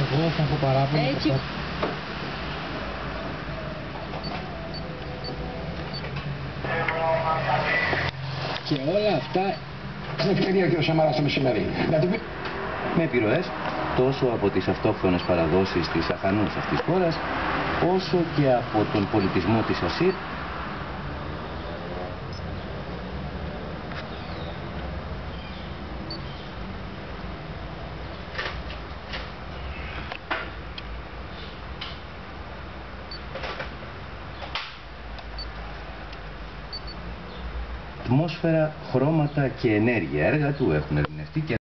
Εγώ θα έχω παράπονο. Έτσι. θα- Και όλα αυτά Στην ευκαιρία ο κ. Σαμαράς το μεσημέρι. Να του πει με επιρροές τόσο από τις αυτόχθονες παραδόσεις της αχανούς αυτής της χώρας, όσο και από τον πολιτισμό της ΑΣΥΡ ατμόσφαιρα, χρώματα και ενέργεια. Έργα του έχουν ερμηνευτεί και